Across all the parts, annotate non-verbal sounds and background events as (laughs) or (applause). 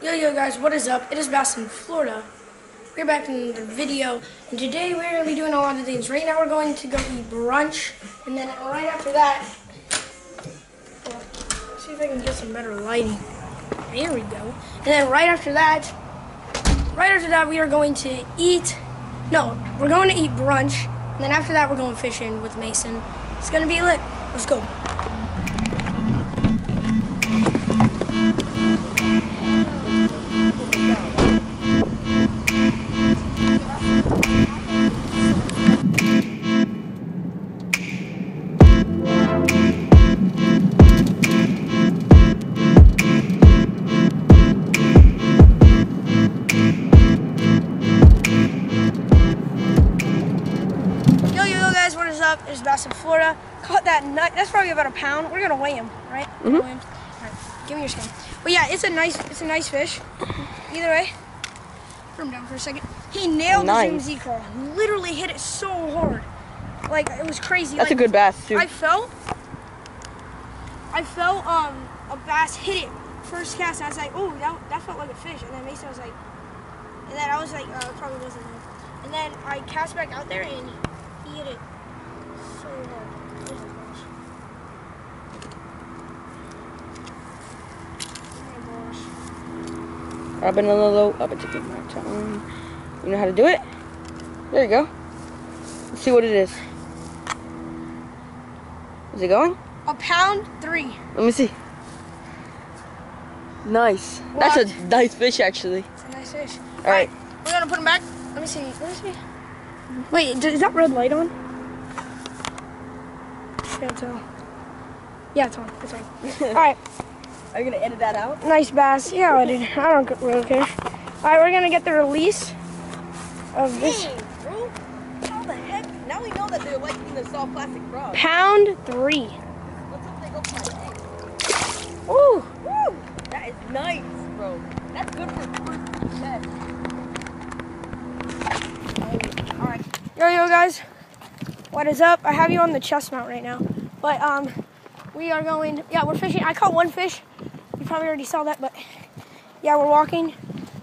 Yo, yo, guys, what is up? It is Bass in Florida. We're back in the video, and today we're going to be doing a lot of things. Right now, we're going to go eat brunch, and then right after that, see if I can get some better lighting. There we go. And then right after that, right after that, we are going to eat. No, we're going to eat brunch, and then after that, we're going fishing with Mason. It's going to be lit. Let's go. Up? It's Bass in Florida. Caught that nut. That's probably about a pound. We're gonna weigh him, right? Weigh him. All right, give me your skin. But yeah, it's a nice, it's a nice fish. Either way, put him down for a second. He nailed Nice. the Zoom Z Craw. Literally hit it so hard, like it was crazy. That's a good bass too. I felt, I felt um a bass hit it first cast. And I was like, oh, that, that felt like a fish. And then Mason was like, and then I was like, uh, it probably wasn't him. And then I cast back out there and he hit it so hard. My gosh. My gosh. Rubbing a little up and taking my time. You know how to do it? There you go. Let's see what it is. Is it going? A pound three. Let me see. Nice. That's a nice fish actually. It's a nice fish. All right. We're gonna put him back. Let me see. Let me see. Wait, is that red light on? Can't tell. Yeah, it's on. It's on. (laughs) All right. Are you gonna edit that out? Nice bass. Yeah, I did. I don't really care. All right, we're gonna get the release of this bro. How the heck? Now we know that they're like in the soft plastic frog. pound three. Let's hope they go for Ooh. Woo! That is nice, bro. That's good for first test. Alright. Yo, yo, guys. What is up? I have you on the chest mount right now, but um, we are going. Yeah, we're fishing. I caught one fish. You probably already saw that, but yeah, we're walking.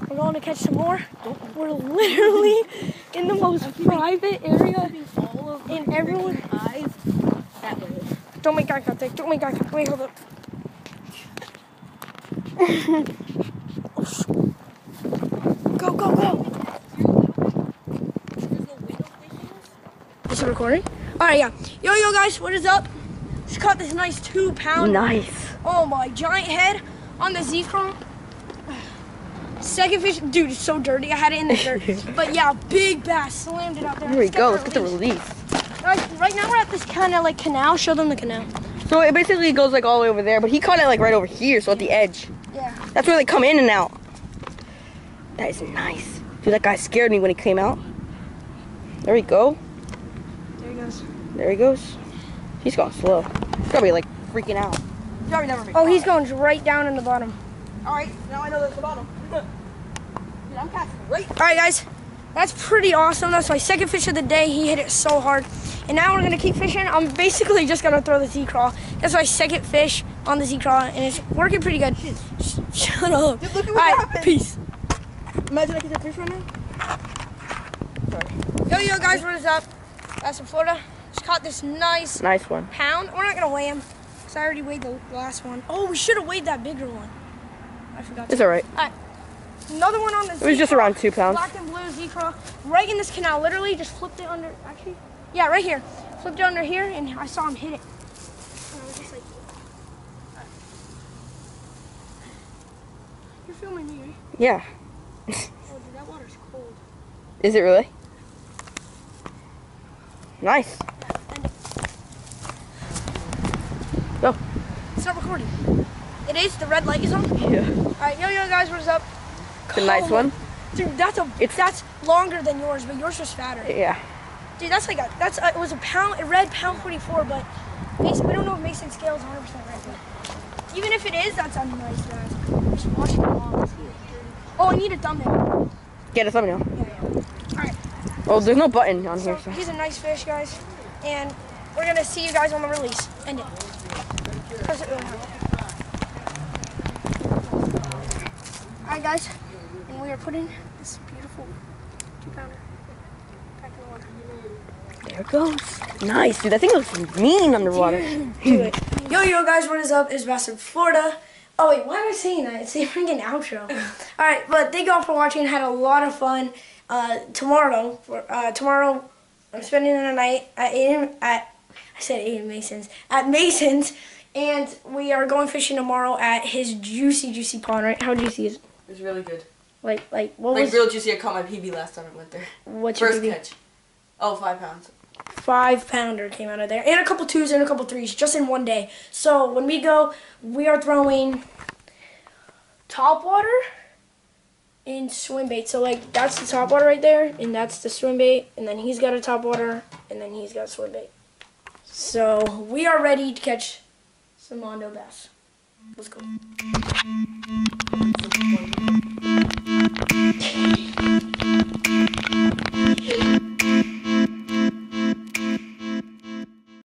We're going to catch some more. We're literally in the most private area, and everyone. eyes that way. Don't make eye contact. Don't make eye contact. Wait, hold up. (laughs) go, go, go. It recording? All right, yeah. Yo, yo, guys, what is up? Just caught this nice two pound. Nice. Oh my, giant head on the Z Craw. Second fish, dude, it's so dirty. I had it in the dirt. (laughs) but yeah, big bass, slammed it out there. Here we go. Let's get the release. Guys, right now we're at this kind of like canal. Show them the canal. So it basically goes like all the way over there, but he caught it like right over here, so at the edge. Yeah. That's where they come in and out. That is nice. Dude, that guy scared me when he came out. There we go. There he goes. There he goes. He's going slow. He's probably like freaking out. He's probably never been Oh, he's going right down in the bottom. All right, now I know that's the bottom. (laughs) Dude, I'm casting right. All right, guys, that's pretty awesome. That's my second fish of the day. He hit it so hard. And now we're gonna keep fishing. I'm basically just gonna throw the Z Craw. That's my second fish on the Z Craw, and it's working pretty good. Sh- (laughs) Shut up. Dude, look at All what right, happened. peace. Imagine I catch a fish right now. Sorry. Yo, yo, guys, what is up? That's in Florida. Just caught this nice Nice one. pound. We're not gonna weigh him, cause I already weighed the last one. Oh, we should have weighed that bigger one. I forgot. It's To. all right. Another one on the. It was just around two pounds. Black and blue Z Craw, right in this canal. Literally, just flipped it under. Actually, yeah, right here. Flipped it under here, and I saw him hit it. And I was just like, You're filming me, right? Yeah. Oh, dude, that water's cold. Is it really? Nice. Go. It's not recording. It is. The red light is on. Yeah. All right, yo, yo, guys, what is up? It's a nice one. Dude, that's a. It's- that's longer than yours, but yours was fatter. Yeah. Dude, that's like a. That's a, it was a pound. It read pound forty four, but Mason, we don't know if Mason scales 100 percent right. But even if it is, that's a nice bass. Just watch it. Oh, I need a thumbnail. Get a thumbnail. Yeah, yeah. All right. Oh, there's no button on So here. So. he's a nice fish, guys, and we're gonna see you guys on the release. End it. Press it really hard. Alright guys, and we are putting this beautiful two pounder back in the water. There it goes. Nice, dude. That thing looks mean underwater. Yo yo guys, what is up? It's Bass in Florida. Oh wait, why am I saying that? It's a freaking outro. (laughs) Alright, but thank you all for watching. I Had a lot of fun. Uh, tomorrow, for, uh, tomorrow, I'm spending the night at Aiden, at I said Aiden Mason's at Mason's, and we are going fishing tomorrow at his juicy juicy pond. Right? How juicy is? It? It's really good. Like like what Like was real juicy. I caught my PB last time I went there. what's your First PB? catch. Oh, five pounds. five pounder came out of there, and a couple twos and a couple threes just in one day. So when we go, we are throwing top water swim bait. So like that's the top water right there, and that's the swim bait, and then he's got a top water, and then he's got swim bait. So we are ready to catch some mondo bass. Let's go.